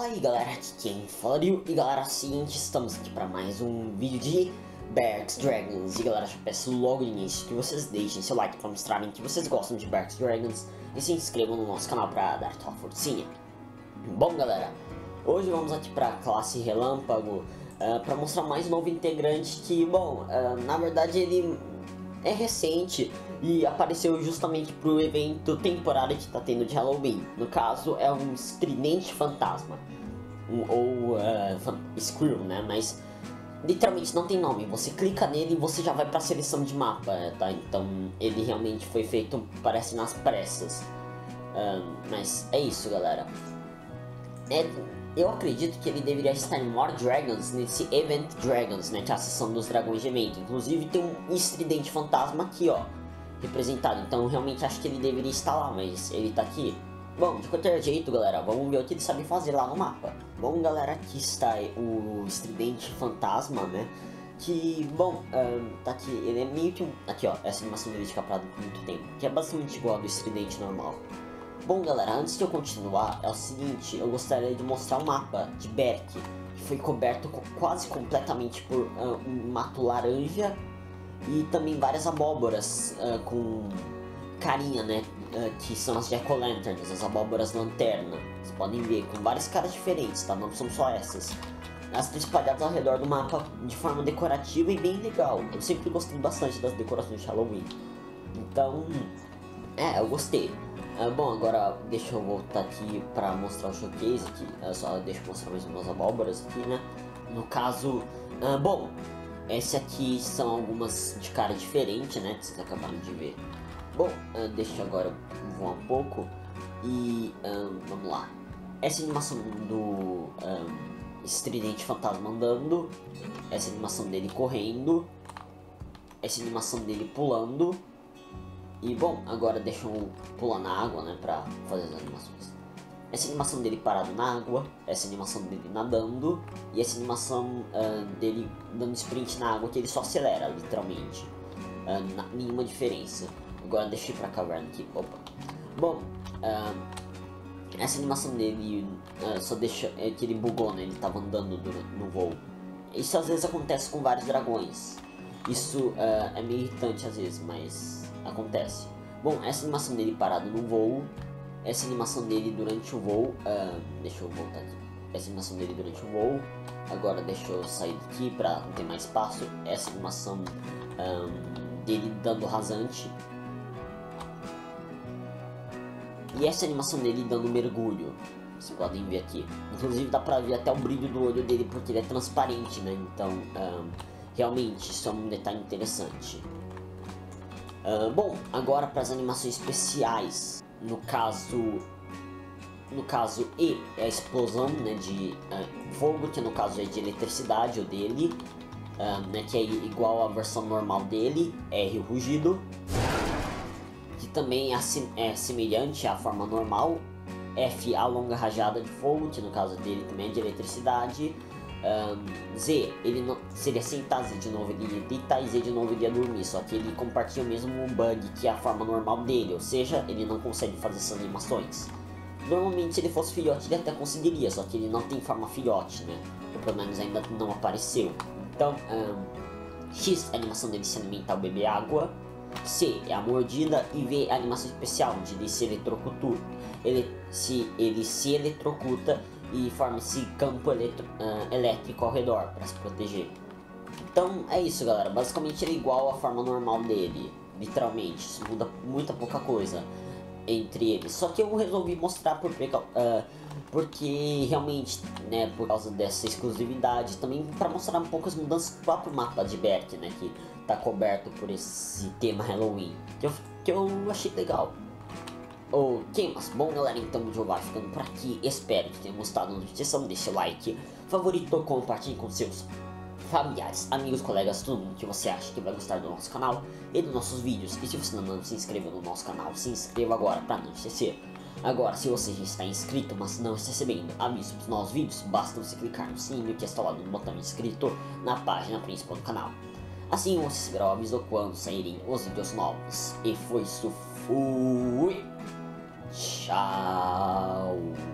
aí galera, aqui quem fala Ryu e galera, é seguinte, estamos aqui para mais um vídeo de Berks Dragons. E galera, já peço logo no início que vocês deixem seu like para mostrarem que vocês gostam de Berks Dragons E se inscrevam no nosso canal para dar tua forcinha. Bom galera, hoje vamos aqui para a classe Relâmpago uh, ah, para mostrar mais um novo integrante que, bom, uh, na verdade ele é recente e apareceu justamente pro evento temporário que tá tendo de Halloween. No caso, é um estridente fantasma. Um, ou uh, Squirrel, né? Mas literalmente não tem nome. Você clica nele e você já vai pra seleção de mapa, tá? Então ele realmente foi feito, parece nas pressas. Uh, mas é isso, galera. É, eu acredito que ele deveria estar em More Dragons nesse Event Dragons, né? Que é a sessão dos dragões de evento. Inclusive tem um estridente fantasma aqui, ó representado. Então realmente acho que ele deveria estar lá, mas ele tá aqui. Bom, de qualquer jeito, galera, vamos ver o que ele sabe fazer lá no mapa. Bom, galera, aqui está o Estridente Fantasma, né? Que, bom, um, tá aqui, ele é meio que um... Aqui, ó, essa animação dele fica parada por muito tempo, que é basicamente igual ao do Estridente normal. Bom, galera, antes de eu continuar, é o seguinte, eu gostaria de mostrar o mapa de Berk, que foi coberto quase completamente por uh, um mato laranja e também várias abóboras uh, com carinha, né? Uh, que são as Jack-O-Lanterns, as abóboras lanterna. Vocês podem ver, com várias caras diferentes, tá? Não são só essas. Elas estão espalhadas ao redor do mapa de forma decorativa e bem legal. Eu sempre gostei bastante das decorações de Halloween. Então, é, eu gostei. Uh, bom, agora deixa eu voltar aqui para mostrar o showcase aqui. Uh, só deixa eu mostrar mais umas abóboras aqui, né? No caso, uh, bom, esse aqui são algumas de cara diferente, né? Que vocês acabaram de ver. Bom, uh, deixa eu agora voar um pouco. E um, vamos lá. Essa animação do Estridente Fantasma andando. Essa animação dele correndo. Essa animação dele pulando. E bom, agora deixa eu pular na água, né? Pra fazer as animações. Essa animação dele parado na água, essa animação dele nadando e essa animação uh, dele dando sprint na água que ele só acelera, literalmente. Uh, na, nenhuma diferença. Agora deixa eu ir pra caverna aqui. Opa. Bom, uh, essa animação dele só deixa. É que ele bugou, né? Ele tava andando no voo. Isso às vezes acontece com vários dragões. Isso é meio irritante às vezes, mas acontece. Bom, essa animação dele parado no voo essa animação dele durante o voo. Uh, deixa eu voltar aqui. Essa animação dele durante o voo. Agora deixa eu sair daqui para ter mais espaço. Essa animação um, dele dando rasante. E essa animação dele dando mergulho. Vocês podem ver aqui. Inclusive dá pra ver até o brilho do olho dele porque ele é transparente, né? Então, um, realmente, isso é um detalhe interessante. Uh, bom, agora para as animações especiais. No caso no caso E é a explosão né, de uh, fogo, que no caso é de eletricidade o dele, uh, né, que é igual à versão normal dele, R o rugido, que também é, é semelhante à forma normal, F a longa rajada de fogo, que no caso dele também é de eletricidade, um, Z, ele não, seria sentar Z de novo, ele deitar e Z de novo ele ia dormir. Só que ele compartilha o mesmo bug que é a forma normal dele, ou seja, ele não consegue fazer essas animações. Normalmente, se ele fosse filhote, ele até conseguiria, só que ele não tem forma filhote, né? Ou pelo menos ainda não apareceu. Então, um, X é a animação dele se alimentar ou beber água. C é a mordida e V é a animação especial de ele se eletrocutar. Ele se, ele se eletrocuta e forma esse campo uh, elétrico ao redor para se proteger. Então é isso galera, basicamente ele é igual à forma normal dele, literalmente, isso muda muita pouca coisa entre eles. Só que eu resolvi mostrar por uh, porque realmente, né, por causa dessa exclusividade, também para mostrar um pouco as mudanças do próprio mapa de Berk, né, que tá coberto por esse tema Halloween, que eu, que eu achei legal. Ok, mas bom galera, então o vídeo vai ficando por aqui, espero que tenham gostado, não esqueçam de deixar o like, favorito, compartilhe com seus familiares, amigos, colegas, todo mundo que você acha que vai gostar do nosso canal e dos nossos vídeos. E se você não se inscreveu no nosso canal, se inscreva agora para não esquecer. Agora, se você já está inscrito, mas não está recebendo avisos dos novos vídeos, basta você clicar no sininho que está lá no botão inscrito na página principal do canal. Assim você receberá o aviso quando saírem os vídeos novos. E foi isso, fui! Ciao.